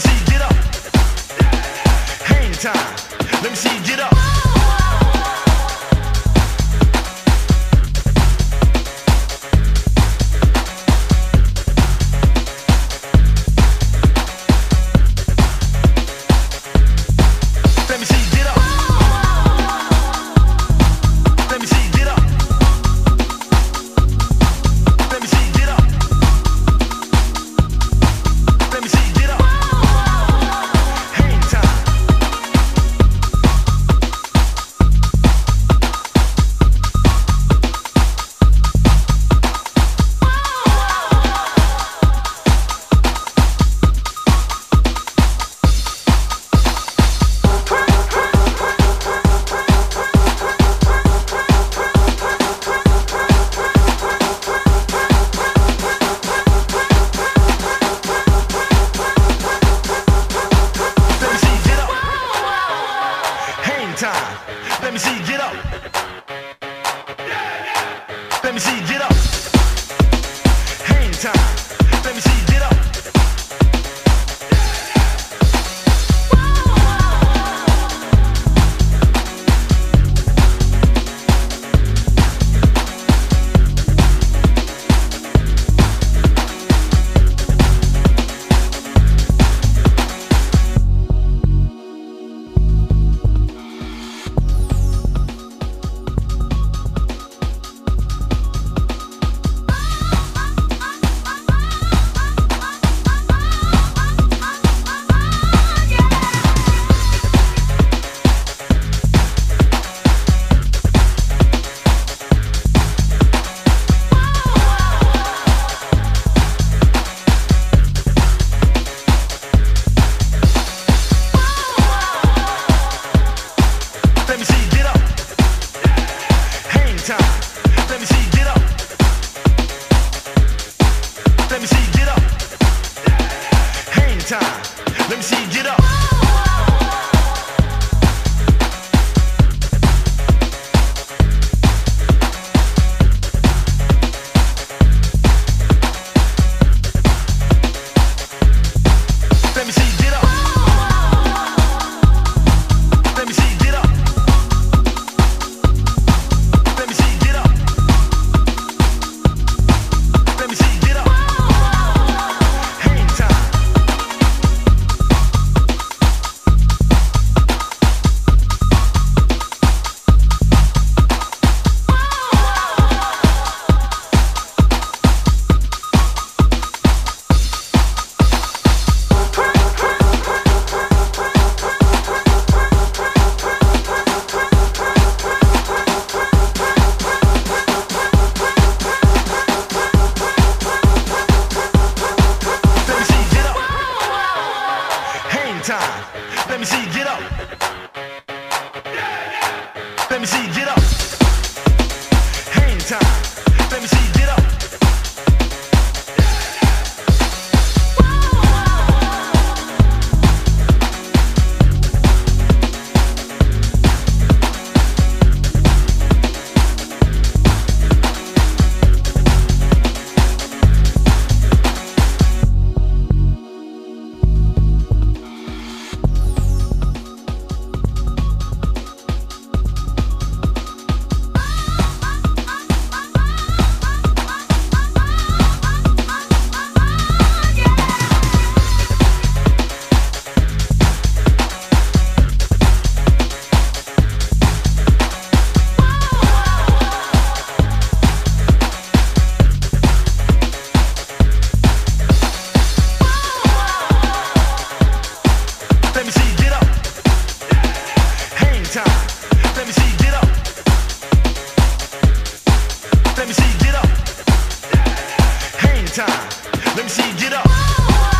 Let me see you get up. Hang time. Let me see you get up. time. Let me see you get up.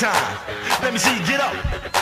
Time. Let me see you get up.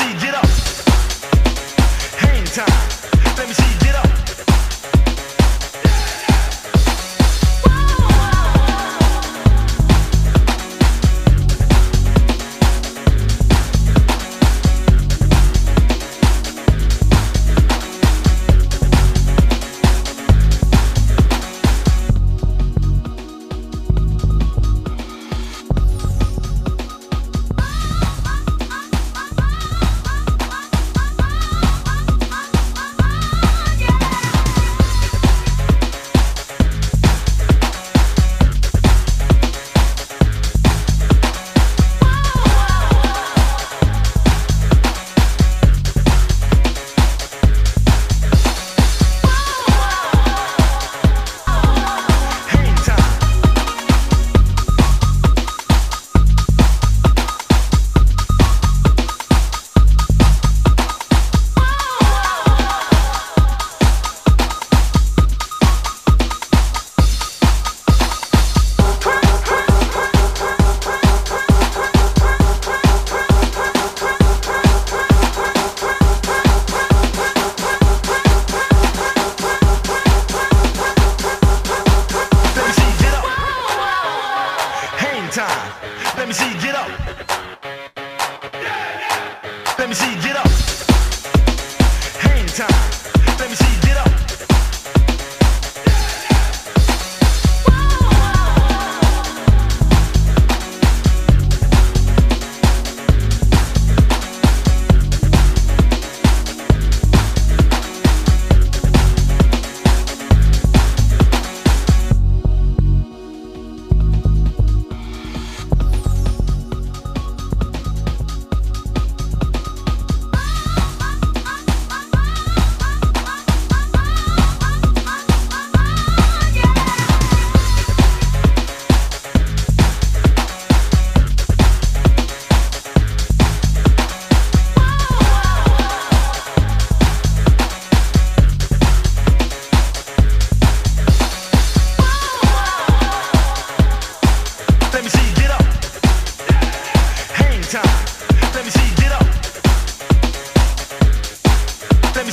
Let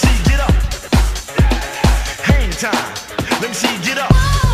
Let me see you get up. Hang time. Let me see you get up.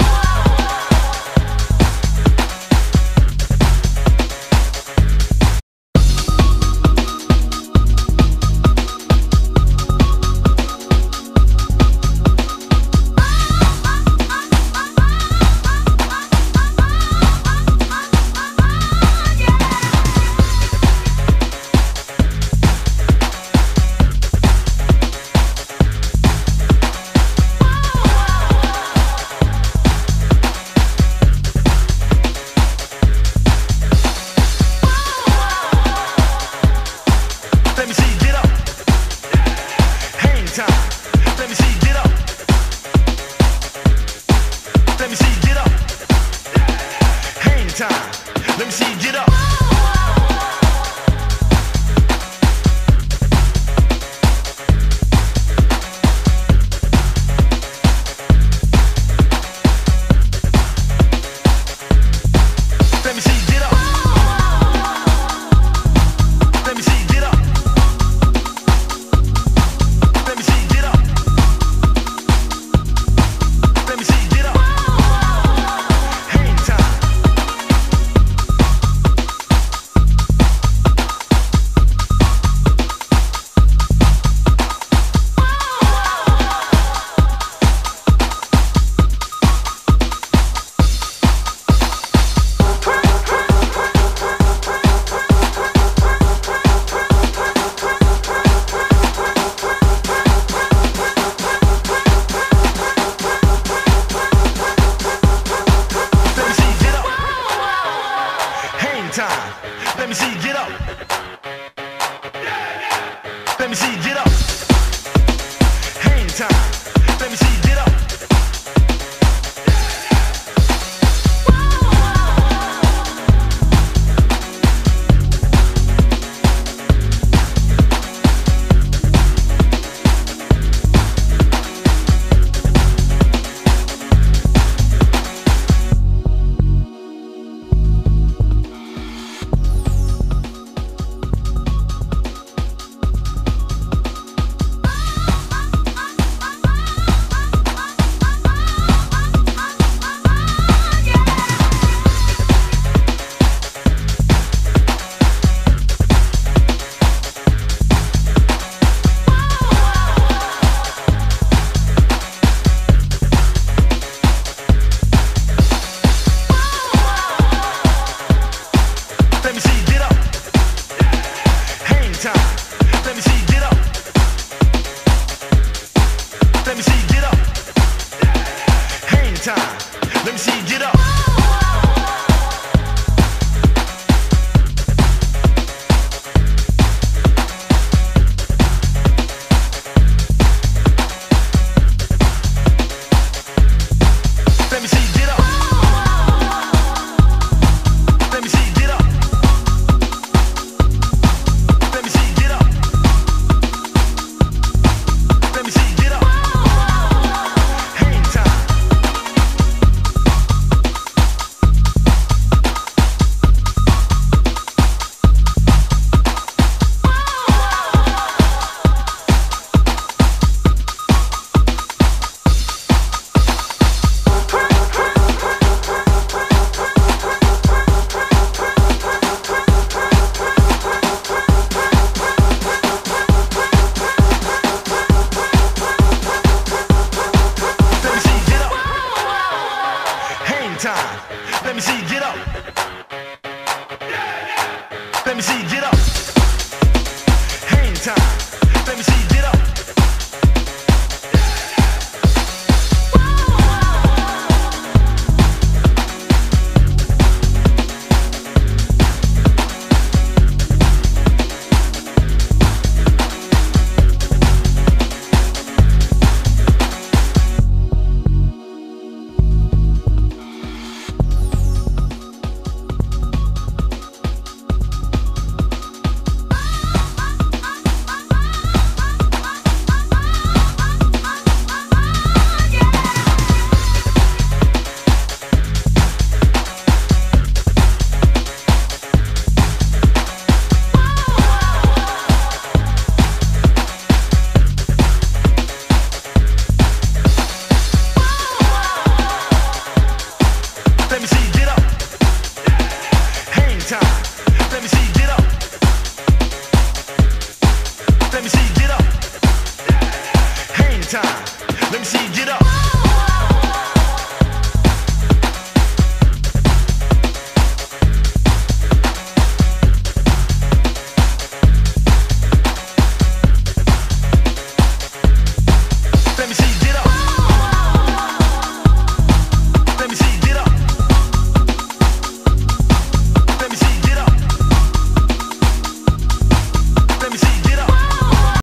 Let me see you get up. Let me see you get up. Hang time. Let me see you get up.